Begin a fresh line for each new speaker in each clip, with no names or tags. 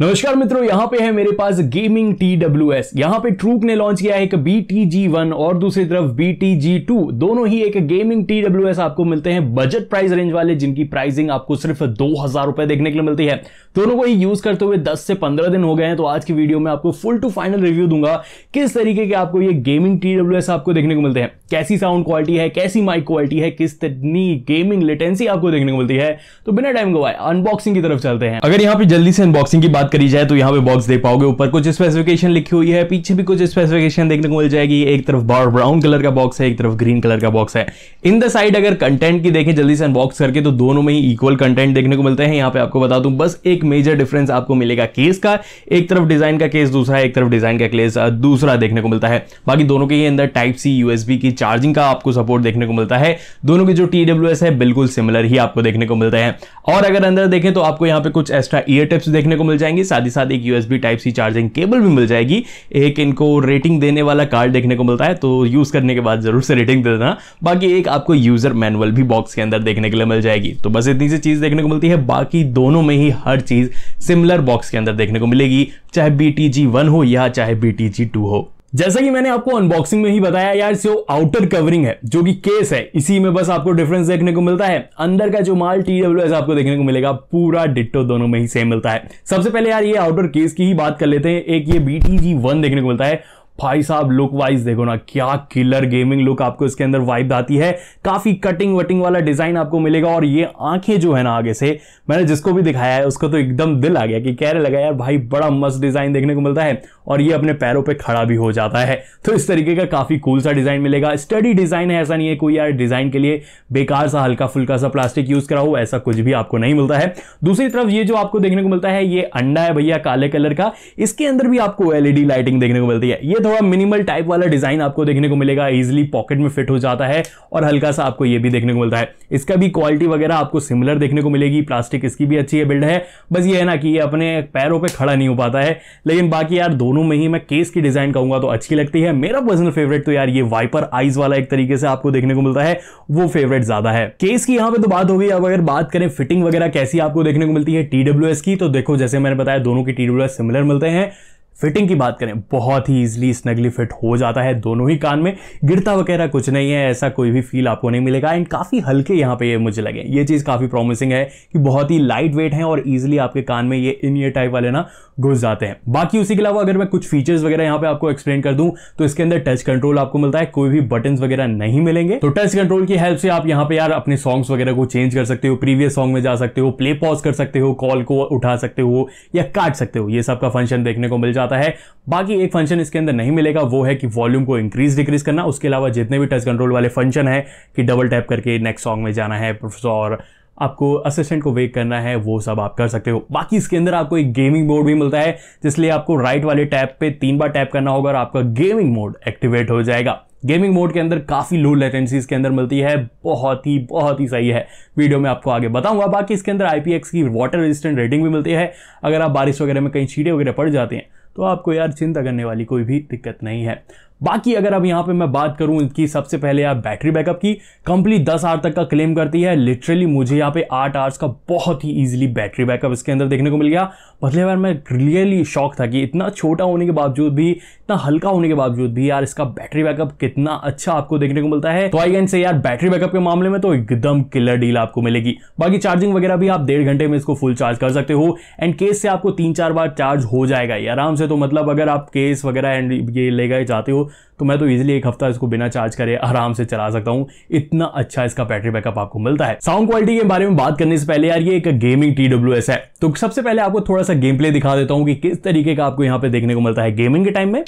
नमस्कार मित्रों, यहाँ पे है मेरे पास गेमिंग टी डब्ल्यू एस यहाँ पे ट्रूक ने लॉन्च किया है एक बी टी जी वन और दूसरी तरफ़ बी टी जी टू दोनों ही एक गेमिंग टी डब्ल्यू एस आपको मिलते हैं बजट प्राइस रेंज वाले, जिनकी प्राइसिंग आपको सिर्फ़ दो हज़ार रुपए देखने के लिए मिलती है। दोनों को ही यूज़ करते हुए 10 से 15 दिन हो गए हैं तो आज की वीडियो में आपको फुल टू फाइनल रिव्यू दूँगा, किस तरीके के आपको ये गेमिंग टी डब्ल्यू एस आपको देखने को मिलते हैं। कैसी साउंड क्वालिटी है, कैसी माइक क्वालिटी है किस तनी गेमिंग लेटेंसी आपको देखने को मिलती है। तो बिना टाइम गवाए अनबॉक्सिंग की तरफ़ चलते हैं। अगर यहाँ पे जल्दी से अनबॉक्सिंग की बात करी जाए तो यहाँ पे बॉक्स देख पाओगे। ऊपर कुछ स्पेसिफिकेशन लिखी हुई है। पीछे भी कुछ स्पेसिफिकेशन देखने को मिल जाएगी। एक तरफ़ ब्राउन कलर का बॉक्स है, एक तरफ़ ग्रीन कलर का बॉक्स है। इन द साइड अगर कंटेंट की देखें, जल्दी से अनबॉक्स करके तो दोनों में ही इक्वल कंटेंट देखने को मिलते हैं। यहाँ पे आपको बता दूँ, बस एक मेजर डिफरेंस आपको मिलेगा केस का। एक तरफ़ डिज़ाइन का केस दूसरा एक तरफ़ डिज़ाइन का केस दूसरा देखने को मिलता है। बाकी दोनों के अंदर टाइप सी यूएसबी की चार्जिंग का आपको सपोर्ट देखने को मिलता है। दोनों की जो टी है, बिल्कुल सिमिलर ही आपको देखने को मिलता है। और अगर अंदर देखें तो आपको यहाँ पे कुछ एक्स्ट्रा ईयर टिप्स देखने को मिल जाएँगे। साथ ही साथ एक USB type C charging cable भी मिल जाएगी। एक इनको रेटिंग देने वाला कार्ड देखने को मिलता है तो यूज़ करने के बाद ज़रूर से रेटिंग दे देना। बाकी एक आपको यूज़र मैनुअल भी बॉक्स के अंदर देखने के लिए मिल जाएगी। तो बस इतनी सी चीज़ देखने को मिलती है, बाकी दोनों में ही हर चीज़ सिमिलर बॉक्स के अंदर देखने को मिलेगी, चाहे बी टी जी वन हो या चाहे बी टी जी टू हो। जैसा कि मैंने आपको अनबॉक्सिंग में ही बताया यार जो आउटर कवरिंग है, जो कि केस है। इसी में बस आपको डिफरेंस देखने को मिलता है। अंदर का जो माल टी डब्ल्यू एस आपको देखने को मिलेगा, पूरा डिट्टो दोनों में ही सेम मिलता है। सबसे पहले यार ये आउटर केस की ही बात कर लेते हैं। एक ये बी टी जी वन देखने को मिलता है। भाई साहब लुक वाइज देखो ना, क्या किलर गेमिंग लुक आपको इसके अंदर वाइब आती है। काफ़ी कटिंग वटिंग वाला डिज़ाइन आपको मिलेगा और ये आँखें जो है ना आगे से, मैंने जिसको भी दिखाया है, उसको तो एकदम दिल आ गया कि कह रहे लगा, यार भाई बड़ा मस्त डिज़ाइन देखने को मिलता है और ये अपने पैरों पे खड़ा भी हो जाता है। तो इस तरीके का काफ़ी कूल सा डिज़ाइन मिलेगा। स्टडी डिज़ाइन है, ऐसा नहीं है कोई यार डिज़ाइन के लिए बेकार सा हल्का फुल्का सा प्लास्टिक यूज़ करा हो ऐसा कुछ भी आपको नहीं मिलता है। दूसरी तरफ़ ये जो आपको देखने को मिलता है, ये अंडा है भैया काले कलर का। इसके अंदर भी आपको एलईडी लाइटिंग देखने को मिलती है। ये थोड़ा मिनिमल टाइप वाला डिज़ाइन आपको देखने को मिलेगा इजिली पॉकेट में फिट हो जाता है और हल्का सा आपको ये भी देखने को मिलता है। इसका भी क्वालिटी वगैरह आपको सिमिलर देखने को मिलेगी प्लास्टिक इसकी भी अच्छी है बिल्ड है। बस ये है ना कि ये अपने पैरों पर खड़ा नहीं हो पाता है। लेकिन बाकी यार, दोनों में ही मैं केस की डिज़ाइन कहूँगा तो अच्छी लगती है। मेरा पर्सनल फेवरेट तो यार ये वाइपर आइज़ वाला एक तरीके से आपको देखने को मिलता है, वो फेवरेट ज़्यादा है। केस की यहाँ पे तो बात हो गई, अब अगर बात करें फिटिंग वगैरह कैसी आपको देखने को मिलती है टीडब्ल्यू की तो देखो जैसे मैंने बताया, दोनों की टीडब्ल्यू सिमिलर मिलते हैं। फिटिंग की बात करें, बहुत ही इजीली स्नगली फिट हो जाता है दोनों ही कान में। गिरता वगैरह कुछ नहीं है, ऐसा कोई भी फील आपको नहीं मिलेगा। एंड काफ़ी हल्के यहाँ पे ये मुझे लगे। ये चीज़ काफ़ी प्रॉमिसिंग है कि बहुत ही लाइट वेट है और इजीली आपके कान में ये इन ईयर टाइप वाले ना घुस जाते हैं। बाकी उसी के अलावा अगर मैं कुछ फीचर्स वगैरह यहाँ पे आपको एक्सप्लेन कर दूँ तो इसके अंदर टच कंट्रोल आपको मिलता है। कोई भी बटन वगैरह नहीं मिलेंगे। तो टच कंट्रोल की हेल्प से आप यहाँ पे यार अपने सॉन्ग्स वगैरह को चेंज कर सकते हो प्रीवियस सॉन्ग में जा सकते हो प्ले पॉज कर सकते हो कॉल को उठा सकते हो या काट सकते हो। ये सब का फ़ंक्शन देखने को मिल जाता है। बाकी एक फ़ंक्शन इसके अंदर नहीं मिलेगा, वो है कि वॉल्यूम को इंक्रीज डिक्रीज करना। उसके अलावा जितने भी टच कंट्रोल वाले फ़ंक्शन है कि डबल टैप करके नेक्स्ट सॉन्ग में जाना है, और आपको असिस्टेंट को वेक करना है, वो सब आप कर सकते हो। बाकी इसके अंदर आपको एक गेमिंग मोड भी मिलता है, जिसलिए आपको राइट वाले टैप पे तीन बार टैप करना होगा और आपका गेमिंग मोड एक्टिवेट हो जाएगा। गेमिंग मोड के अंदर काफ़ी लो लेटेंसी इसके अंदर मिलती है, बहुत ही बहुत ही सही है। वीडियो में आपको आगे बताऊँगा। बाकी इसके अंदर आईपीएक्स की वाटर रेजिस्टेंट रेटिंग भी मिलती है। अगर आप बारिश वगैरह में कहीं छीटे वगैरह पड़ जाते हैं तो आपको यार चिंता करने वाली कोई भी दिक्कत नहीं है। बाकी अगर अब यहाँ पे मैं बात करूँ इनकी सबसे पहले आप बैटरी बैकअप की कंपनी 10 आवर तक का क्लेम करती है। लिटरली मुझे यहाँ पे 8 आवर्स का बहुत ही इजीली बैटरी बैकअप इसके अंदर देखने को मिल गया। पहले बार मैं रियली शॉक था कि इतना छोटा होने के बावजूद भी, इतना हल्का होने के बावजूद भी यार इसका बैटरी बैकअप कितना अच्छा आपको देखने को मिलता है। तो आई कैन से यार बैटरी बैकअप के मामले में तो एकदम किलर डील आपको मिलेगी। बाकी चार्जिंग वगैरह भी आप डेढ़ घंटे में इसको फुल चार्ज कर सकते हो। एंड केस से आपको तीन चार बार चार्ज हो जाएगा आराम से तो मतलब अगर आप केस वगैरह एंड ये ले गए जाते हो तो मैं तो इजीली एक हफ़्ता इसको बिना चार्ज करे आराम से चला सकता हूँ। इतना अच्छा इसका बैटरी बैकअप आपको मिलता है। साउंड क्वालिटी के बारे में बात करने से पहले यार, ये एक गेमिंग टीडब्ल्यूएस है। तो सबसे पहले आपको थोड़ा सा गेम प्ले दिखा देता हूँ कि किस तरीके का आपको यहाँ पे देखने को मिलता है गेमिंग के टाइम में।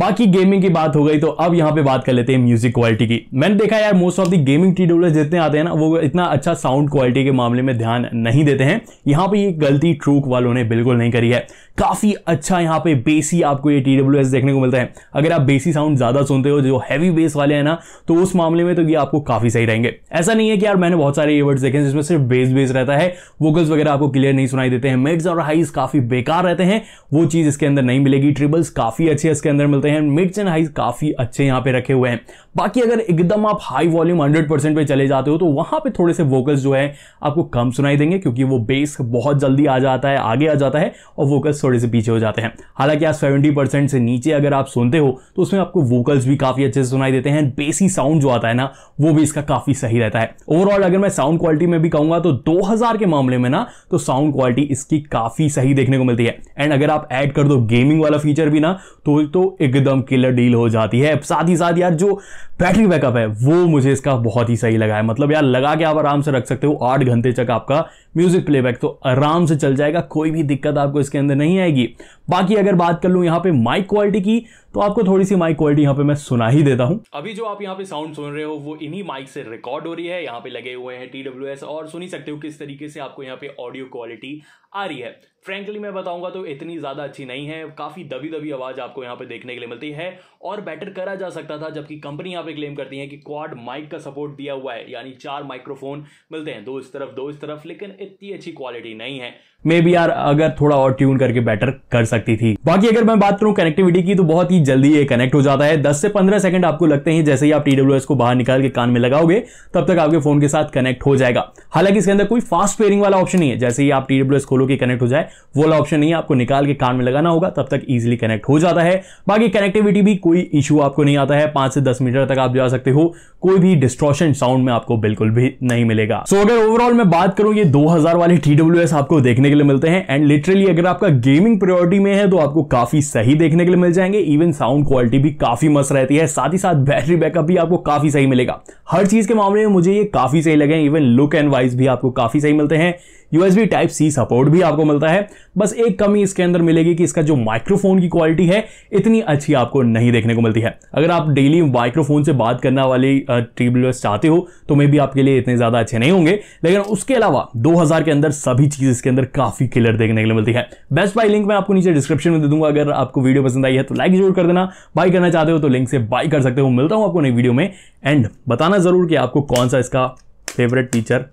बाकी गेमिंग की बात हो गई तो अब यहाँ पे बात कर लेते हैं म्यूज़िक क्वालिटी की। मैंने देखा यार most of the gaming T जितने आते हैं ना, वो इतना अच्छा साउंड क्वालिटी के मामले में ध्यान नहीं देते हैं। यहाँ पे ये गलती ट्रूक वालों ने बिल्कुल नहीं करी है। काफ़ी अच्छा यहाँ पे बेसी आपको ये TWS देखने को मिलता है। अगर आप बेसी साउंड ज़्यादा सुनते हो, जो हैवी बेस वाले हैं ना तो उस मामले में तो ये आपको काफ़ी सही रहेंगे। ऐसा नहीं है कि यार मैंने बहुत सारे ईयरबड्स देखे हैं जिसमें सिर्फ़ बेस बेस रहता है वोकल्स वगैरह आपको क्लियर नहीं सुनाई देते हैं। मिड्स और हाइज काफ़ी बेकार रहते हैं, वो चीज़ इसके अंदर नहीं मिलेगी। ट्रिबल्स काफ़ी अच्छे इसके अंदर मिलते हैं मिड्स एंड हाइज काफ़ी अच्छे यहाँ पे रखे हुए हैं। बाकी अगर एकदम आप हाई वॉल्यूम हंड्रेड परसेंट पे चले जाते हो तो वहाँ पे थोड़े से वोकल्स जो है, आपको कम सुनाई देंगे, क्योंकि वो बेस बहुत जल्दी आ जाता है, आगे आ जाता है, और वोकल्स थोड़े से पीछे हो जाते हैं। हालाँकि आप सेवेंटी परसेंट से नीचे अगर आप सुनते हो तो उसमें आपको वोकल्स भी काफ़ी अच्छे से सुनाई देते हैं। बेसी साउंड जो आता है ना, वो भी इसका काफ़ी सही रहता है। ओवरऑल अगर मैं साउंड क्वालिटी में भी कहूँगा तो 2000 के मामले में ना तो साउंड क्वालिटी इसकी काफ़ी सही देखने को मिलती है। एंड अगर आप ऐड कर दो गेमिंग वाला फीचर भी ना तो तो एकदम किलर डील हो जाती है। साथ ही साथ यार, जो बैटरी बैकअप है, वो मुझे इसका बहुत ही सही लगा है। मतलब यार, लगा के आप आराम से रख सकते हो, आठ घंटे तक आपका म्यूज़िक प्लेबैक तो आराम से चल जाएगा, कोई भी दिक्कत आपको इसके अंदर नहीं आएगी। बाकी अगर बात कर लूँ यहाँ पे माइक क्वालिटी की तो आपको थोड़ी सी माइक क्वालिटी यहाँ पे मैं सुना ही देता हूँ।
अभी जो आप यहाँ पे साउंड सुन रहे हो, वो इन्हीं माइक से रिकॉर्ड हो रही है। यहाँ पे लगे हुए हैं टी और सुन ही सकते हो किस तरीके से आपको यहाँ पे ऑडियो क्वालिटी आ रही है। फ्रेंकली मैं बताऊँगा तो इतनी ज़्यादा अच्छी नहीं है। काफ़ी दबी दबी आवाज़ आपको यहाँ पे देखने के लिए मिलती है और बेटर करा जा सकता था जबकि कंपनी यहाँ पे क्लेम करती है कि क्वाड माइक का सपोर्ट दिया हुआ है, यानी चार माइक्रोफोन मिलते हैं, दो इस तरफ़, दो इस तरफ़, लेकिन इतनी अच्छी क्वालिटी नहीं है।
मे बी यार, अगर थोड़ा और ट्यून करके बेटर कर सकती थी। बाकी अगर मैं बात करूँ कनेक्टिविटी की तो बहुत ही जल्दी ये कनेक्ट हो जाता है। 10 से 15 सेकंड आपको लगते हैं, जैसे ही आप टीडब्ल्यूएस को बाहर निकाल के कान में लगाओगे, तब तक आपके फ़ोन के साथ कनेक्ट हो जाएगा। हालाँकि इसके अंदर कोई फास्ट पेयरिंग वाला ऑप्शन नहीं है। जैसे ही आप टीडब्ल्यूएस खोलो के कनेक्ट हो जाए वो वाला ऑप्शन नहीं है आपको निकाल के कान में लगाना होगा तब तक इजिली कनेक्ट हो जाता है। बाकी कनेक्टिविटी भी कोई इशू आपको नहीं आता है पाँच से दस मीटर तक आप जा सकते हो कोई भी डिस्ट्रॉशन साउंड में आपको बिल्कुल भी नहीं मिलेगा। सो so, अगर ओवरऑल मैं बात करूँ ये 2000 वाले टीडब्ल्यूएस आपको देखने के लिए मिलते हैं एंड लिटरली अगर आपका गेमिंग प्रायोरिटी में है तो आपको काफ़ी सही देखने के लिए मिल जाएँगे। इवन साउंड क्वालिटी भी काफ़ी मस्त रहती है साथ ही साथ बैटरी बैकअप भी आपको काफ़ी सही मिलेगा। हर चीज़ के मामले में मुझे ये काफ़ी सही लगे इवन लुक एंड वाइज भी आपको काफ़ी सही मिलते हैं। यूएसबी टाइप सी सपोर्ट भी आपको मिलता है। बस एक कमी इसके अंदर मिलेगी कि इसका जो माइक्रोफोन की क्वालिटी है, इतनी अच्छी आपको नहीं देखने को मिलती है। अगर आप डेली माइक्रोफोन से बात करने वाली ट्रीबलर्स चाहते हो तो मे भी आपके लिए इतने ज़्यादा अच्छे नहीं होंगे। लेकिन उसके अलावा 2000 के अंदर सभी चीज़ इसके अंदर काफ़ी क्लियर देखने के लिए मिलती है। बेस्ट बाई लिंक मैं आपको नीचे डिस्क्रिप्शन में दे दूँगा। अगर आपको वीडियो पसंद आई है तो लाइक ज़रूर कर देना। बाई करना चाहते हो तो लिंक से बाई कर सकते हो। मिलता हूँ आपको नई वीडियो में। एंड बताना ज़रूर कि आपको कौन सा इसका फेवरेट फीचर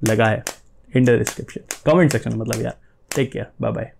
लगा है। In the description comment section मतलब यार. Take care bye bye